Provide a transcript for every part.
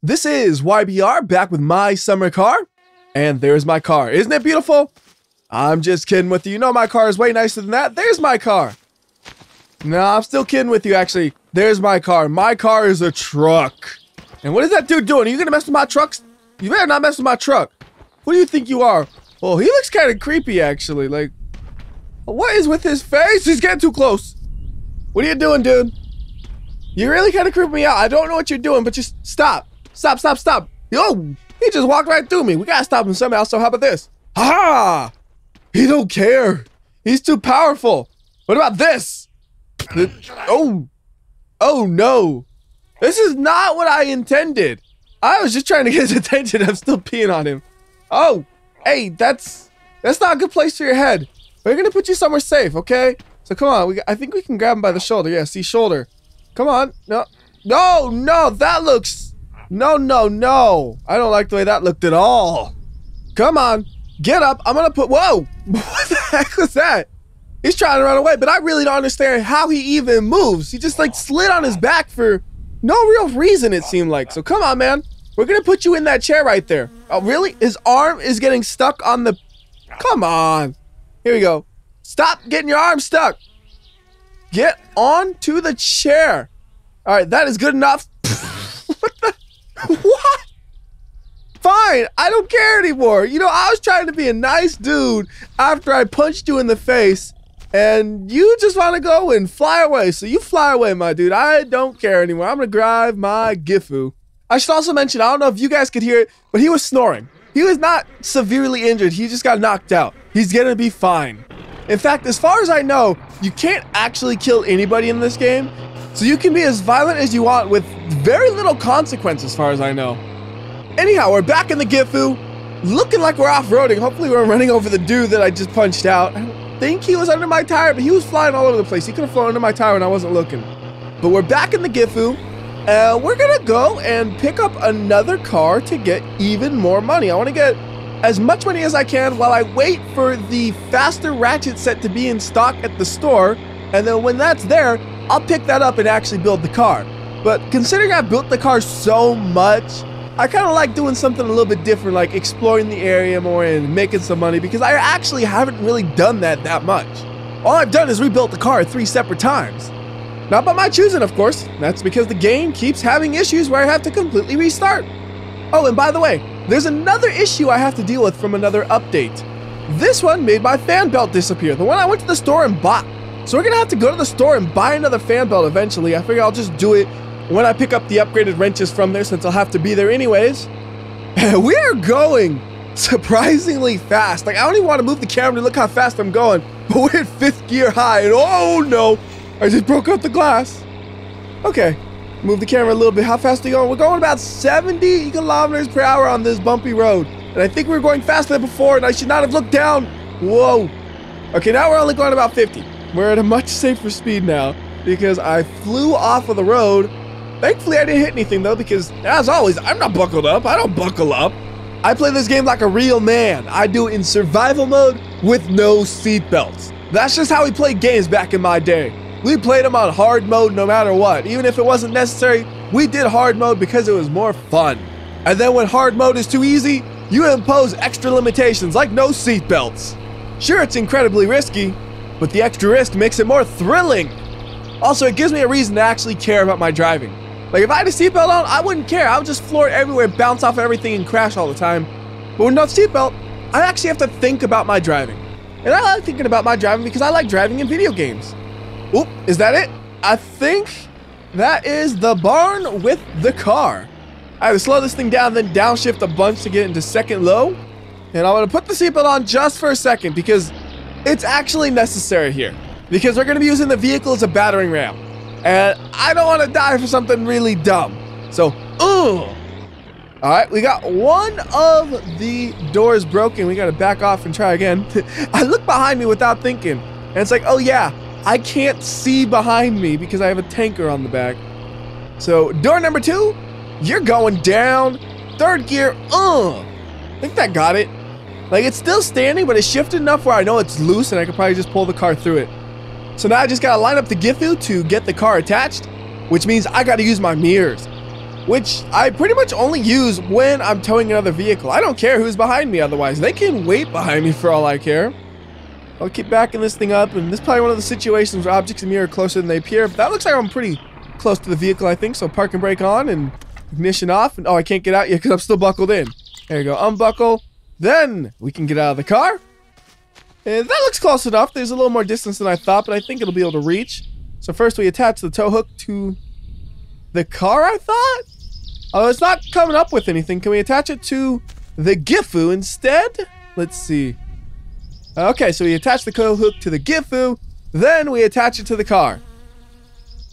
This is YBR back with my summer car. And there's my car. Isn't it beautiful? I'm just kidding with you. You know my car is way nicer than that. There's my car. No, I'm still kidding with you, actually. There's my car. My car is a truck. And what is that dude doing? Are you gonna mess with my trucks? You better not mess with my truck. Who do you think you are? Oh, he looks kind of creepy, actually. Like, what is with his face? He's getting too close. What are you doing, dude? You really kind of creep me out. I don't know what you're doing, but just stop. Stop, stop, stop. Yo, he just walked right through me. We gotta stop him somehow, so how about this? Ha! He don't care. He's too powerful. What about this? The- oh. Oh no. This is not what I intended. I was just trying to get his attention. I'm still peeing on him. Oh, hey, that's that's not a good place for your head. We're gonna put you somewhere safe, okay? So come on. We, I think we can grab him by the shoulder. Yeah, see shoulder. Come on. No, no, no. That looks. No, no, no. I don't like the way that looked at all. Come on. Get up. I'm gonna put. Whoa. What the heck was that? He's trying to run away, but I really don't understand how he even moves. He just like slid on his back for no real reason, it seemed like. So come on, man. We're gonna put you in that chair right there. Oh, really? His arm is getting stuck on the. Come on. Here we go. Stop getting your arm stuck. Get onto the chair. All right, that is good enough. What? Fine, I don't care anymore. You know, I was trying to be a nice dude after I punched you in the face, and you just want to go and fly away. So you fly away, my dude. I don't care anymore. I'm gonna drive my Gifu. I should also mention, I don't know if you guys could hear it, but he was snoring. He was not severely injured. He just got knocked out. He's gonna be fine. In fact, as far as I know, you can't actually kill anybody in this game. So you can be as violent as you want with very little consequence, as far as I know. Anyhow, we're back in the Gifu, looking like we're off-roading. Hopefully we're running over the dude that I just punched out. I think he was under my tire, but he was flying all over the place. He could have flown under my tire when I wasn't looking. But we're back in the Gifu, and we're gonna go and pick up another car to get even more money. I wanna get as much money as I can while I wait for the faster ratchet set to be in stock at the store, and then when that's there, I'll pick that up and actually build the car. But considering I built the car so much, I kind of like doing something a little bit different, like exploring the area more and making some money because I actually haven't really done that that much. All I've done is rebuilt the car three separate times. Not by my choosing, of course. That's because the game keeps having issues where I have to completely restart. Oh, and by the way, there's another issue I have to deal with from another update. This one made my fan belt disappear, the one I went to the store and bought. So we're gonna have to go to the store and buy another fan belt eventually. I figure I'll just do it when I pick up the upgraded wrenches from there since I'll have to be there anyways. we are going surprisingly fast. Like, I don't even want to move the camera to look how fast I'm going. But we're in fifth gear high, and oh no, I just broke out the glass. Okay, move the camera a little bit. How fast are you going? We're going about 70 kilometers per hour on this bumpy road. And I think we were going faster than before, and I should not have looked down. Whoa. Okay, now we're only going about 50. We're at a much safer speed now because I flew off of the road. Thankfully, I didn't hit anything though, because as always, I'm not buckled up. I don't buckle up. I play this game like a real man. I do it in survival mode with no seatbelts. That's just how we played games back in my day. We played them on hard mode no matter what. Even if it wasn't necessary, we did hard mode because it was more fun. And then when hard mode is too easy, you impose extra limitations like no seatbelts. Sure, it's incredibly risky, but the extra risk makes it more thrilling. Also, it gives me a reason to actually care about my driving. Like, if I had a seatbelt on, I wouldn't care. I would just floor everywhere, bounce off everything, and crash all the time. But with no seatbelt, I actually have to think about my driving. And I like thinking about my driving because I like driving in video games. Oop, is that it? I think that is the barn with the car. I have to slow this thing down, then downshift a bunch to get into second low. And I'm gonna put the seatbelt on just for a second because it's actually necessary here. Because we're gonna be using the vehicle as a battering ram. And I don't wanna die for something really dumb. So, ugh. All right, we got one of the doors broken. We gotta back off and try again. I look behind me without thinking. And it's like, oh yeah, I can't see behind me because I have a tanker on the back. So, door number two, you're going down. Third gear, uh. I think that got it. Like, it's still standing, but it's shifted enough where I know it's loose and I could probably just pull the car through it. So now I just gotta line up the Gifu to get the car attached, which means I gotta use my mirrors. which I pretty much only use when I'm towing another vehicle. I don't care who's behind me otherwise. They can wait behind me for all I care. I'll keep backing this thing up, and this is probably one of the situations where objects in me are closer than they appear, but that looks like I'm pretty close to the vehicle, I think, so park and brake on, and ignition off, and oh, I can't get out yet because I'm still buckled in. There you go, unbuckle. Then we can get out of the car. And that looks close enough. There's a little more distance than I thought, but I think it'll be able to reach. So first we attach the tow hook to the car, I thought? Oh, it's not coming up with anything. Can we attach it to the Gifu instead? Let's see. Okay, so we attach the tow hook to the Gifu, then we attach it to the car.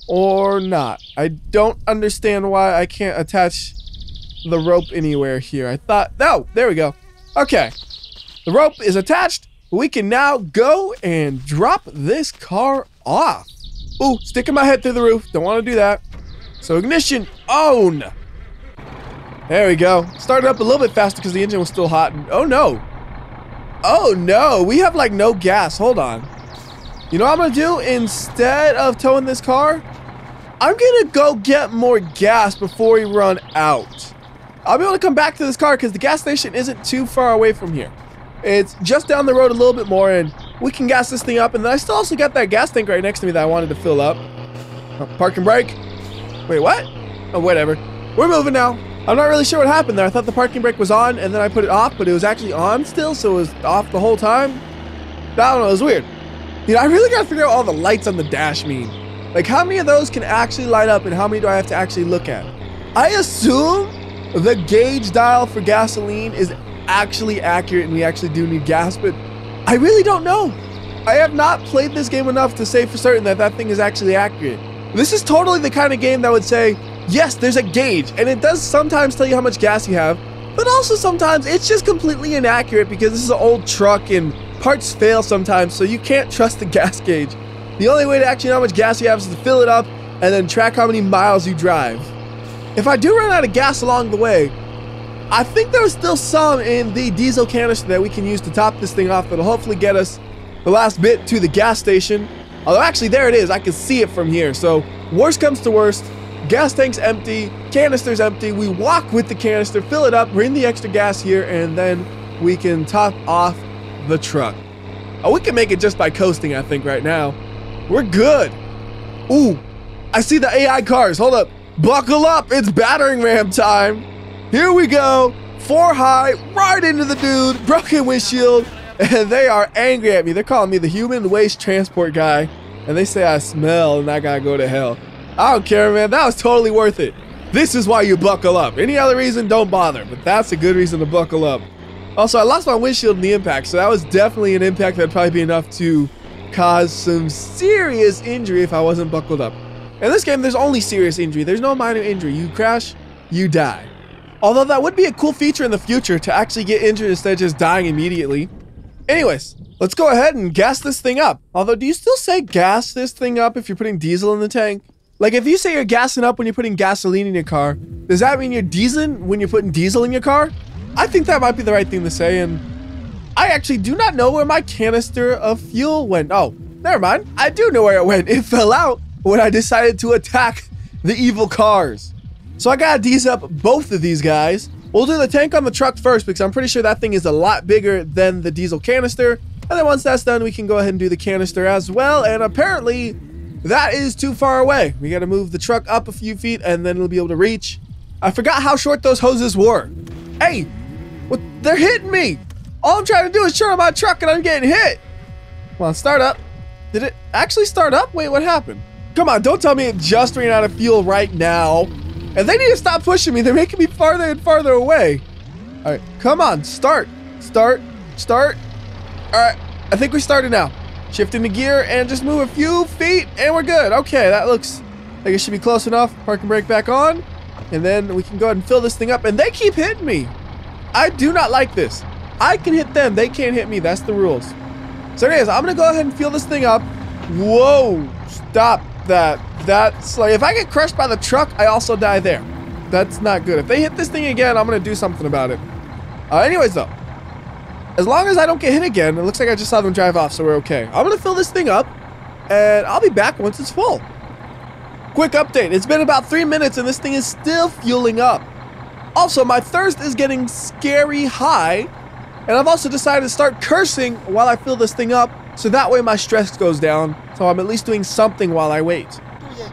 Or not. I don't understand why I can't attach the rope anywhere here. I thought, no, there we go. Okay, the rope is attached. We can now go and drop this car off. Ooh, sticking my head through the roof. Don't want to do that. So ignition on. There we go. Started up a little bit faster because the engine was still hot. And, oh no. Oh no, we have like no gas. Hold on. You know what I'm gonna do? Instead of towing this car, I'm gonna go get more gas before we run out. I'll be able to come back to this car because the gas station isn't too far away from here. It's just down the road a little bit more and we can gas this thing up. And then I still also got that gas tank right next to me that I wanted to fill up. Oh, brake. Wait, what? Oh, whatever. We're moving now. I'm not really sure what happened there. I thought the parking brake was on and then I put it off, but it was actually on still, so it was off the whole time. I don't know, it was weird. Know, I really gotta figure out all the lights on the dash mean. Like, how many of those can actually light up and how many do I have to actually look at? I assume the gauge dial for gasoline is actually accurate and we actually do need gas, but I really don't know. I have not played this game enough to say for certain that that thing is actually accurate. This is totally the kind of game that would say, yes, there's a gauge, and it does sometimes tell you how much gas you have, but also sometimes it's just completely inaccurate because this is an old truck and parts fail sometimes, so you can't trust the gas gauge. The only way to actually know how much gas you have is to fill it up and then track how many miles you drive. If I do run out of gas along the way, I think there's still some in the diesel canister that we can use to top this thing off that'll hopefully get us the last bit to the gas station. Although actually there it is, I can see it from here. So worst comes to worst, gas tank's empty, canister's empty, we walk with the canister, fill it up, bring the extra gas here, and then we can top off the truck. Oh, we can make it just by coasting, I think, right now. We're good. Ooh, I see the AI cars. Hold up. Buckle up. It's battering ram time. Here we go. Four high, right into the dude. Broken windshield. And they are angry at me. They're calling me the human waste transport guy. And they say I smell and I gotta go to hell. I don't care, man. That was totally worth it. This is why you buckle up. Any other reason, don't bother. But that's a good reason to buckle up. Also, I lost my windshield in the impact, so that was definitely an impact that'd probably be enough to cause some serious injury if I wasn't buckled up. In this game, there's only serious injury. There's no minor injury. You crash, you die. Although that would be a cool feature in the future to actually get injured instead of just dying immediately. Anyways, let's go ahead and gas this thing up. Although, do you still say gas this thing up if you're putting diesel in the tank? Like, if you say you're gassing up when you're putting gasoline in your car, does that mean you're dieseling when you're putting diesel in your car? I think that might be the right thing to say, and I actually do not know where my canister of fuel went. Oh, never mind. I do know where it went. It fell out when I decided to attack the evil cars. So I gotta diesel up both of these guys. We'll do the tank on the truck first because I'm pretty sure that thing is a lot bigger than the diesel canister. And then once that's done, we can go ahead and do the canister as well. And apparently that is too far away. We gotta move the truck up a few feet and then it'll be able to reach. I forgot how short those hoses were. Hey, what, they're hitting me. All I'm trying to do is turn on my truck and I'm getting hit. Come on, start up. Did it actually start up? Wait, what happened? Come on, don't tell me it just ran out of fuel right now. And they need to stop pushing me. They're making me farther and farther away. All right, come on, start, start, start. All right, I think we started now. Shift into gear and just move a few feet and we're good. Okay, that looks like it should be close enough. Parking brake back on. And then we can go ahead and fill this thing up. And they keep hitting me. I do not like this. I can hit them. They can't hit me. That's the rules. So anyways, I'm going to go ahead and fill this thing up. Whoa. Stop that. That's like, if I get crushed by the truck, I also die there. That's not good. If they hit this thing again, I'm to do something about it. Uh, anyways, though. As long as I don't get hit again, it looks like I just saw them drive off, so we're okay. I'm to fill this thing up, and I'll be back once it's full. Quick update, it's been about three minutes and this thing is still fueling up. Also, my thirst is getting scary high, and I've also decided to start cursing while I fill this thing up, so that way my stress goes down, so I'm at least doing something while I wait.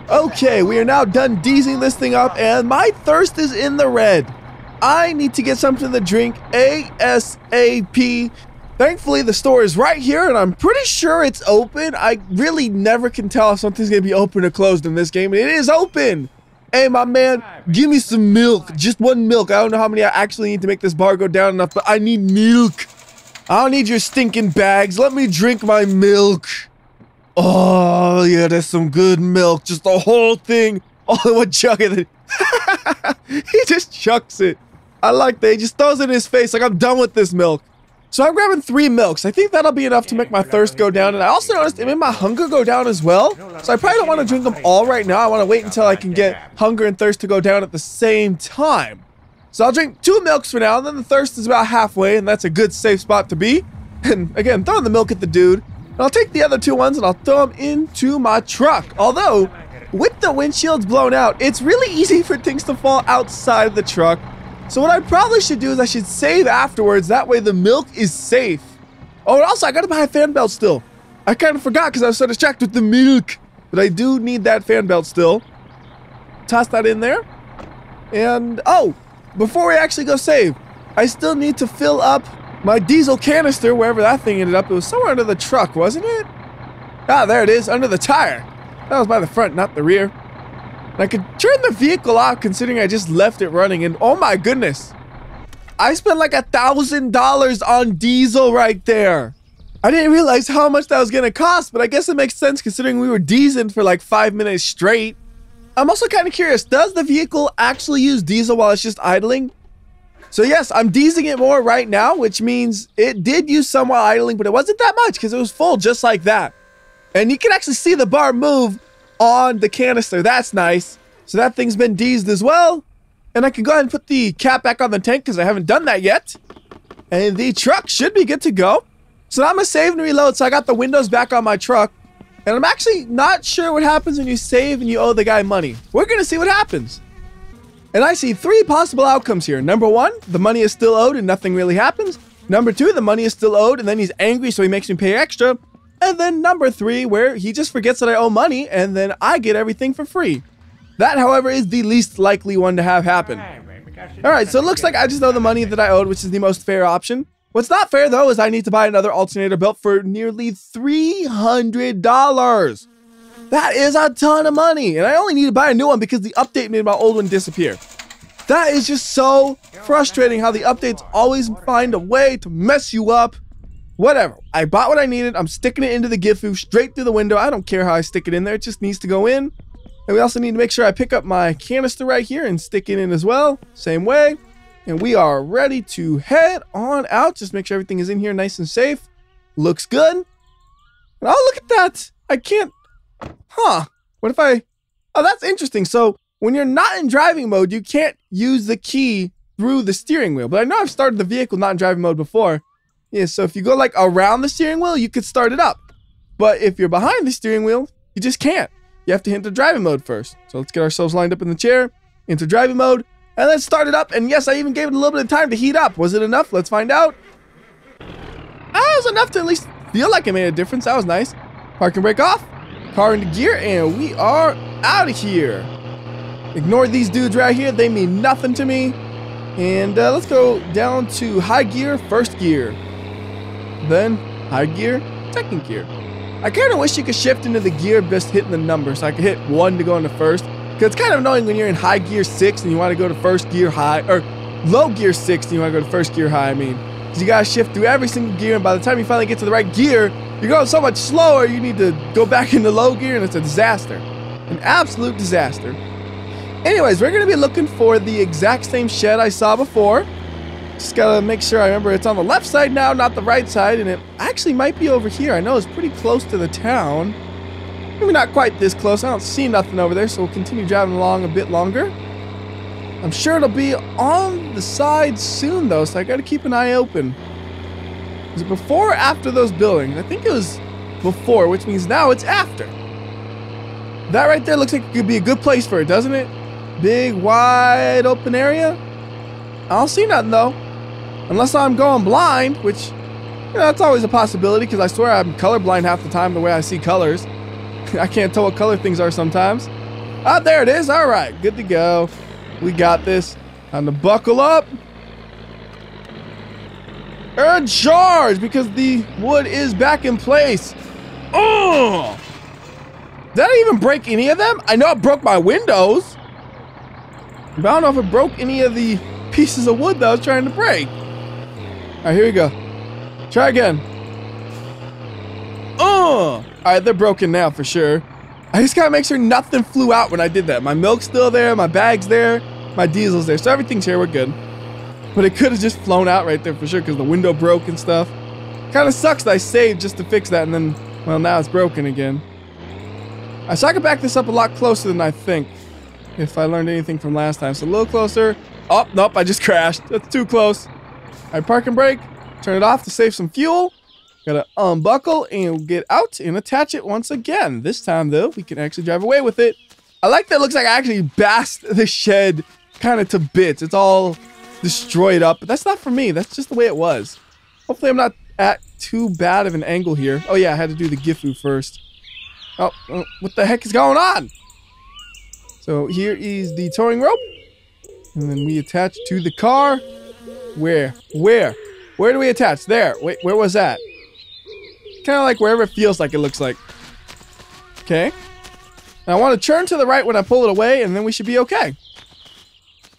Okay, we are now done deezing this thing up, and my thirst is in the red. I need to get something to drink ASAP. Thankfully, the store is right here, and I'm pretty sure it's open. I really never can tell if something's going to be open or closed in this game, and it is open. Hey, my man, give me some milk. Just one milk. I don't know how many I actually need to make this bar go down enough, but I need milk. I don't need your stinking bags. Let me drink my milk. Oh, yeah, there's some good milk. Just the whole thing. All in one chug of it. he just chucks it. I like that. He just throws it in his face like I'm done with this milk. So I'm grabbing three milks. I think that'll be enough to make my thirst go down. And I also noticed it made my hunger go down as well. So I probably don't want to drink them all right now. I want to wait until I can get hunger and thirst to go down at the same time. So I'll drink two milks for now. And then the thirst is about halfway. And that's a good safe spot to be. And again, throwing the milk at the dude. And I'll take the other two ones and I'll throw them into my truck. Although, with the windshields blown out, it's really easy for things to fall outside of the truck. So what I probably should do is I should save afterwards. That way the milk is safe. Oh, and also I gotta buy a fan belt still. I kind of forgot because I was so distracted with the milk. But I do need that fan belt still. Toss that in there. And, oh, before we actually go save, I still need to fill up my diesel canister, wherever that thing ended up. It was somewhere under the truck, wasn't it? Ah, there it is, under the tire. That was by the front, not the rear. I could turn the vehicle off considering I just left it running and oh my goodness. I spent like a thousand dollars on diesel right there. I didn't realize how much that was gonna cost, but I guess it makes sense considering we were diesel for like five minutes straight. I'm also kind of curious, does the vehicle actually use diesel while it's just idling? So yes, I'm deezing it more right now, which means it did use some while idling, but it wasn't that much because it was full just like that. And you can actually see the bar move on the canister. That's nice. So that thing's been deezed as well. And I can go ahead and put the cap back on the tank because I haven't done that yet. And the truck should be good to go. So now I'm going to save and reload. So I got the windows back on my truck. And I'm actually not sure what happens when you save and you owe the guy money. We're going to see what happens. And I see three possible outcomes here. Number one, the money is still owed and nothing really happens. Number two, the money is still owed and then he's angry so he makes me pay extra. And then number three, where he just forgets that I owe money and then I get everything for free. That, however, is the least likely one to have happen. Alright, so it looks like I just owe the money that I owed, which is the most fair option. What's not fair, though, is I need to buy another alternator belt for nearly $300. That is a ton of money, and I only need to buy a new one because the update made my old one disappear. That is just so frustrating how the updates always find a way to mess you up. Whatever. I bought what I needed. I'm sticking it into the Gifu straight through the window. I don't care how I stick it in there. It just needs to go in. And we also need to make sure I pick up my canister right here and stick it in as well. Same way. And we are ready to head on out. Just make sure everything is in here nice and safe. Looks good. And oh, look at that. I can't. Huh. What if I. Oh, that's interesting. So when you're not in driving mode, you can't use the key through the steering wheel. But I know I've started the vehicle not in driving mode before. Yeah, so if you go like around the steering wheel, you could start it up. But if you're behind the steering wheel, you just can't. You have to hit the driving mode first. So let's get ourselves lined up in the chair, into driving mode, and let's start it up. And yes, I even gave it a little bit of time to heat up. Was it enough? Let's find out. Ah, it was enough to at least feel like it made a difference. That was nice. Parking brake off. Car into gear, and we are out of here. Ignore these dudes right here. They mean nothing to me. And uh, let's go down to high gear, first gear. Then high gear, second gear. I kind of wish you could shift into the gear just hitting the number so I could hit one to go into first. It's kind of annoying when you're in high gear six and you want to go to first gear high, or low gear six and you want to go to first gear high, I mean. Because you got to shift through every single gear, and by the time you finally get to the right gear, you're going so much slower, you need to go back into low gear, and it's a disaster. An absolute disaster. Anyways, we're going to be looking for the exact same shed I saw before. Just gotta make sure I remember it's on the left side now, not the right side, and it actually might be over here. I know it's pretty close to the town. Maybe not quite this close. I don't see nothing over there, so we'll continue driving along a bit longer. I'm sure it'll be on the side soon, though, so I gotta keep an eye open. Is it before or after those buildings? I think it was before, which means now it's after. That right there looks like it could be a good place for it, doesn't it? Big, wide open area. I don't see nothing though. Unless I'm going blind, which, you know, that's always a possibility because I swear I'm colorblind half the time the way I see colors. I can't tell what color things are sometimes. Ah, there it is. All right, good to go. We got this. Time to buckle up. And charge because the wood is back in place. Oh! Did I even break any of them? I know it broke my windows. But I don't know if it broke any of the pieces of wood that I was trying to break. All right, here we go. Try again. Oh! All right, they're broken now for sure. I just gotta make sure nothing flew out when I did that. My milk's still there, my bag's there, my diesel's there, so everything's here, we're good. But it could have just flown out right there for sure because the window broke and stuff. Kind of sucks that I saved just to fix that and then, well, now it's broken again. I so I could back this up a lot closer than I think. If I learned anything from last time. So a little closer. Oh, nope, I just crashed. That's too close. I park and brake. Turn it off to save some fuel. Gotta unbuckle and get out and attach it once again. This time, though, we can actually drive away with it. I like that looks like I actually bashed the shed kind of to bits. It's all destroyed up. But that's not for me. That's just the way it was. Hopefully I'm not at too bad of an angle here. Oh, yeah, I had to do the Gifu first. Oh, uh, what the heck is going on? So here is the towing rope. And then we attach to the car. Where? Where? Where do we attach? There. Wait, where was that? Kind of like wherever it feels like it looks like. Okay. I want to turn to the right when I pull it away, and then we should be okay.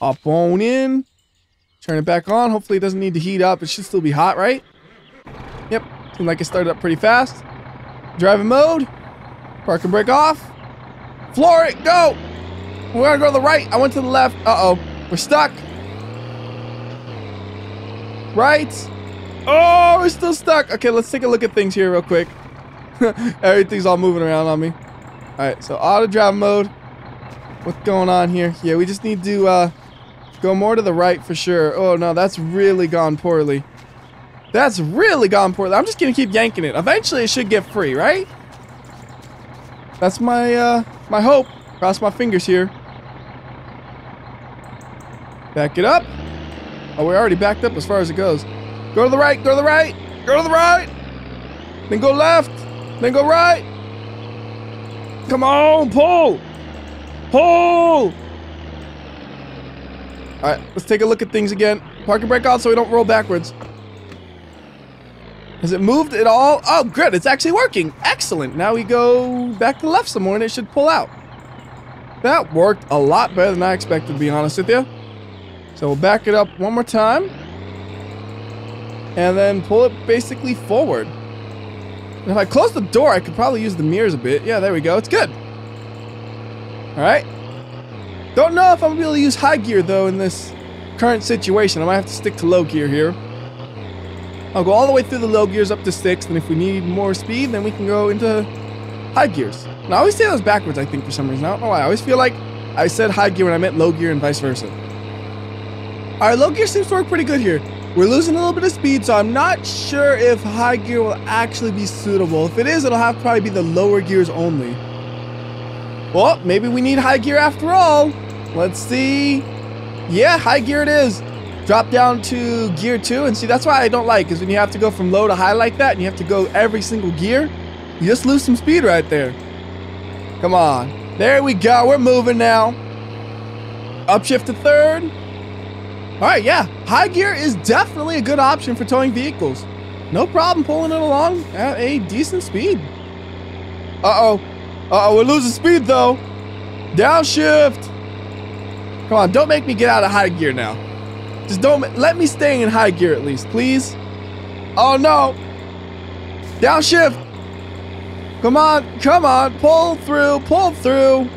Hop on in. Turn it back on. Hopefully it doesn't need to heat up. It should still be hot, right? Yep. Seems like it started up pretty fast. Driving mode. Park and brake off. Floor it. Go. We're going to go to the right. I went to the left. Uh-oh. We're stuck. Right. Oh, we're still stuck. Okay, let's take a look at things here real quick. Everything's all moving around on me. All right, so auto drive mode. What's going on here? Yeah, we just need to uh, go more to the right for sure. Oh, no, that's really gone poorly. That's really gone poorly. I'm just going to keep yanking it. Eventually, it should get free, right? That's my, uh, my hope. Cross my fingers here. Back it up. Oh, we're already backed up as far as it goes. Go to the right, go to the right, go to the right. Then go left, then go right. Come on, pull. Pull. All right, let's take a look at things again. Park and brake out so we don't roll backwards. Has it moved at all? Oh, good. It's actually working. Excellent. Now we go back to the left some more and it should pull out. That worked a lot better than I expected, to be honest with you. So we'll back it up one more time. And then pull it basically forward. And if I close the door, I could probably use the mirrors a bit. Yeah, there we go. It's good. Alright. Don't know if I'm going to be able to use high gear, though, in this current situation. I might have to stick to low gear here. I'll go all the way through the low gears up to 6, and if we need more speed, then we can go into high gears. And I always say those backwards, I think, for some reason. I don't know why. I always feel like I said high gear when I meant low gear and vice versa. Alright, low gear seems to work pretty good here. We're losing a little bit of speed, so I'm not sure if high gear will actually be suitable. If it is, it'll have probably be the lower gears only. Well, maybe we need high gear after all. Let's see. Yeah, high gear it is. Drop down to gear 2, and see, that's why I don't like, is when you have to go from low to high like that, and you have to go every single gear, you just lose some speed right there. Come on. There we go. We're moving now. Upshift to third. All right, yeah. High gear is definitely a good option for towing vehicles. No problem pulling it along at a decent speed. Uh-oh. Uh-oh, we're losing speed, though. Downshift. Come on, don't make me get out of high gear now. Just don't let me stay in high gear at least, please. Oh, no. Downshift. Come on, come on. Pull through, pull through.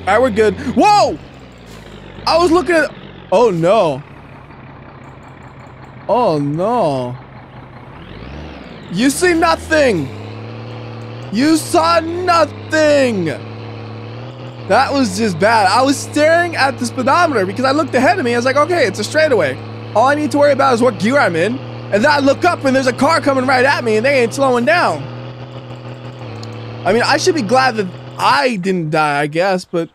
All right, we're good. Whoa! I was looking at... Oh, no. Oh, no. You see nothing. You saw nothing. That was just bad. I was staring at the speedometer because I looked ahead of me. I was like, okay, it's a straightaway. All I need to worry about is what gear I'm in. And then I look up and there's a car coming right at me and they ain't slowing down. I mean, I should be glad that I didn't die, I guess, but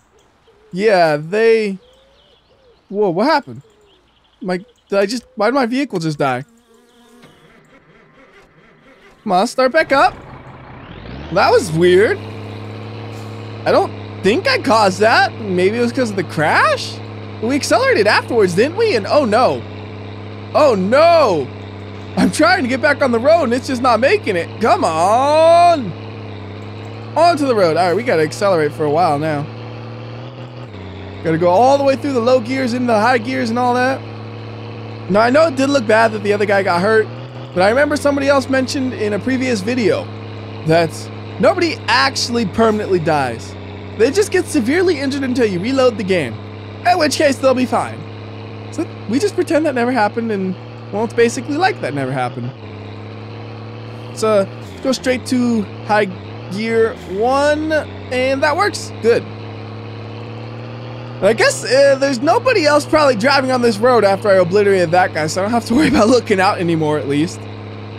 yeah, they. Whoa, what happened? My, did I just? Why did my vehicle just die? Come on, start back up. That was weird. I don't think I caused that. Maybe it was because of the crash? We accelerated afterwards, didn't we? And oh no. Oh no! I'm trying to get back on the road and it's just not making it. Come on! Onto the road. Alright, we gotta accelerate for a while now. Gotta go all the way through the low gears into the high gears and all that. Now, I know it did look bad that the other guy got hurt, but I remember somebody else mentioned in a previous video that nobody actually permanently dies. They just get severely injured until you reload the game, in which case they'll be fine. So we just pretend that never happened, and well, it's basically like that never happened. So go straight to high gear one, and that works. Good. I guess uh, there's nobody else probably driving on this road after I obliterated that guy, so I don't have to worry about looking out anymore, at least.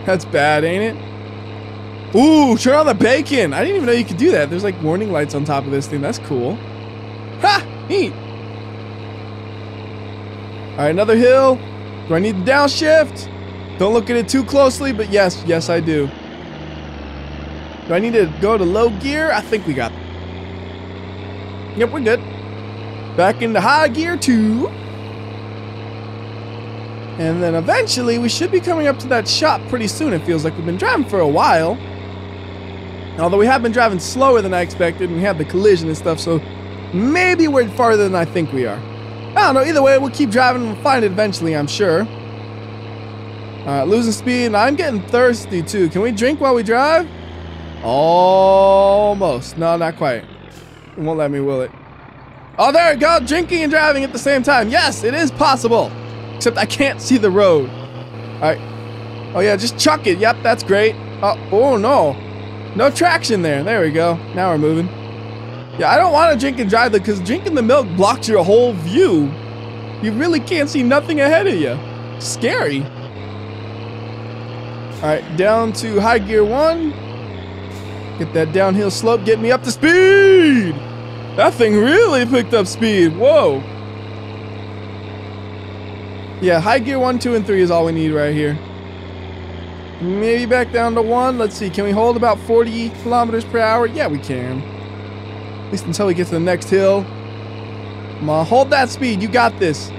That's bad, ain't it? Ooh, turn on the bacon. I didn't even know you could do that. There's like warning lights on top of this thing. That's cool. Ha! Neat. All right, another hill. Do I need the downshift? Don't look at it too closely, but yes, yes I do. Do I need to go to low gear? I think we got Yep, we're good. Back into high gear two. And then eventually we should be coming up to that shop pretty soon. It feels like we've been driving for a while. Although we have been driving slower than I expected and we had the collision and stuff, so maybe we're farther than I think we are. I don't know, either way, we'll keep driving and we'll find it eventually, I'm sure. Alright, losing speed, and I'm getting thirsty too. Can we drink while we drive? Almost. No, not quite. It won't let me, will it? Oh, there we go. Drinking and driving at the same time. Yes, it is possible. Except I can't see the road. All right. Oh, yeah, just chuck it. Yep, that's great. Oh, oh no. No traction there. There we go. Now we're moving. Yeah, I don't want to drink and drive because drinking the milk blocks your whole view. You really can't see nothing ahead of you. Scary. All right, down to high gear one. Get that downhill slope, get me up to speed. That thing really picked up speed. Whoa. Yeah, high gear one, two, and three is all we need right here. Maybe back down to one. Let's see. Can we hold about 40 kilometers per hour? Yeah, we can. At least until we get to the next hill. Come on, hold that speed. You got this.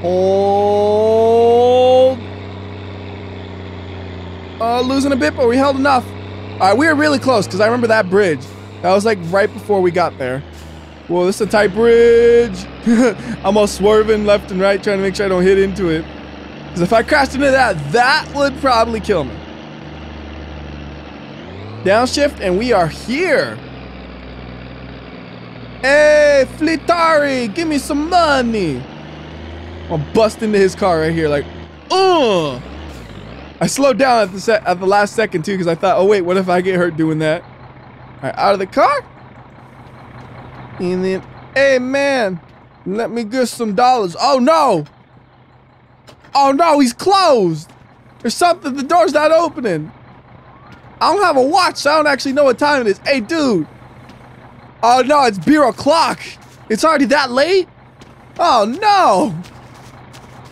Hold. Uh, losing a bit, but we held enough. All right, we were really close because I remember that bridge. That was like right before we got there. Whoa, this is a tight bridge. I'm all swerving left and right trying to make sure I don't hit into it. Because if I crashed into that, that would probably kill me. Downshift, and we are here. Hey, Fleetari, give me some money. I'll bust into his car right here like, uh. I slowed down at the at the last second too because I thought, oh wait, what if I get hurt doing that? All right, out of the car. And then, hey man, let me get some dollars. Oh no. Oh no, he's closed. There's something, the door's not opening. I don't have a watch, so I don't actually know what time it is. Hey dude. Oh no, it's beer o'clock. It's already that late? Oh no.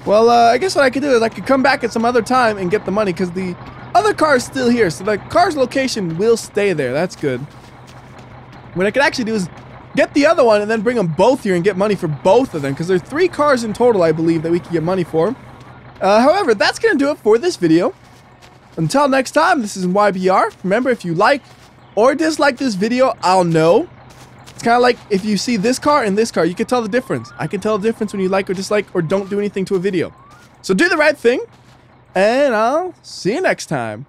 Well, uh, I guess what I could do is I could come back at some other time and get the money because the other car is still here. So the car's location will stay there. That's good. What I could actually do is get the other one and then bring them both here and get money for both of them because there's three cars in total, I believe, that we can get money for. Uh, however, that's going to do it for this video. Until next time, this is YBR. Remember, if you like or dislike this video, I'll know. It's kind of like if you see this car and this car, you can tell the difference. I can tell the difference when you like or dislike or don't do anything to a video. So do the right thing, and I'll see you next time.